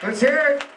Let's hear it.